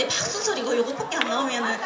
나오는데 박순설이고 요것밖에 안 나오면은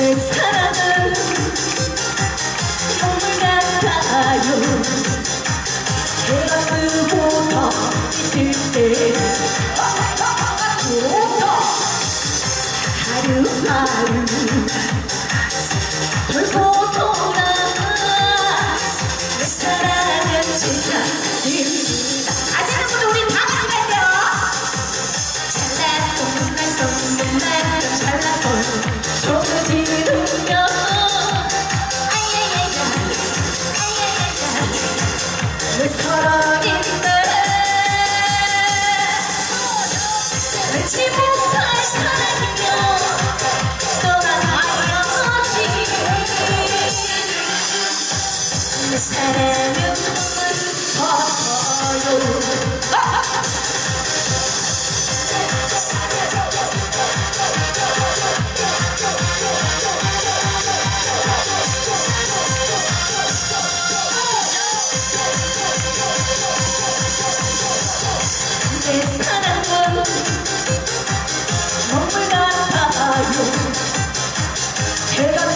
내 사랑을 You.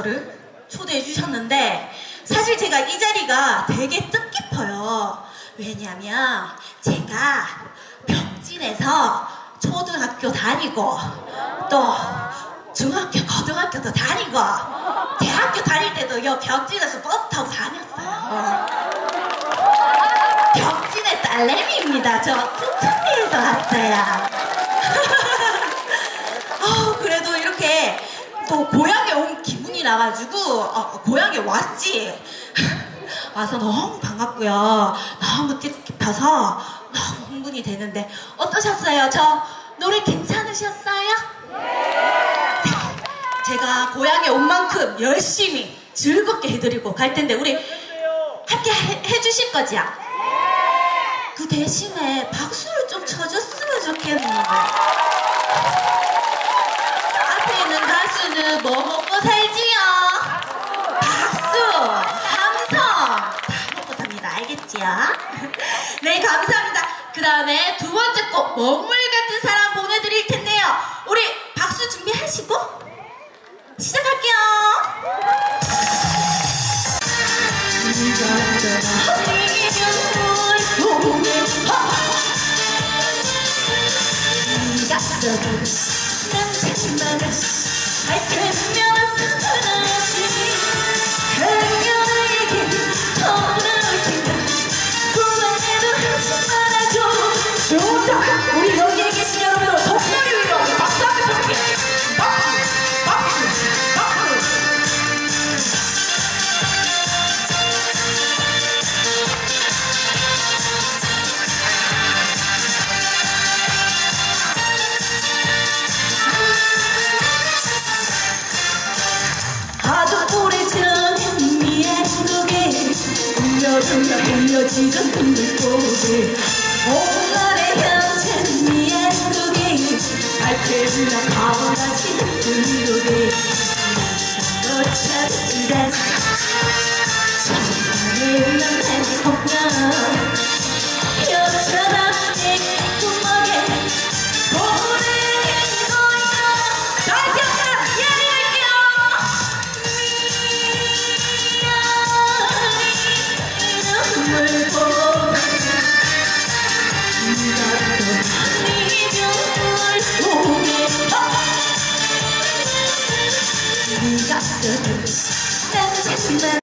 저를 초대해 주셨는데 사실 제가 이 자리가 되게 뜻깊어요. 왜냐면 제가 병진에서 초등학교 다니고 또 중학교, 고등학교도 다니고 대학교 다닐 때도 여 병진에서 버스 타고 다녔어요. 병진의 딸내미입니다. 저 풍천리에서 왔어요. 나가지고 어, 고향에 왔지. 와서 너무 반갑고요. 너무 뜻깊어서 너무 흥분이 되는데 어떠셨어요? 저 노래 괜찮으셨어요? 제가 고향에 온 만큼 열심히 즐겁게 해드리고 갈 텐데 우리 함께 해, 해주실 거지요? 그 대신에 박수를 좀 쳐줬으면 좋겠는데 앞에 있는 가수는 뭐 먹고 살지요? 박수, 함성 다 먹고 삽니다. 알겠 지요? 네, 감사합니다. 그 다음에 두 번째 곡 먹물 같은 사람 보내드릴 텐데요. 우리 박수 준비하시고 시작할게요. 울려불려 울려지던 흔들고개 오늘의 현재 미행국에 밝혀지나 바보같이 흔들고개 너 찾지라 정말 울면 행복나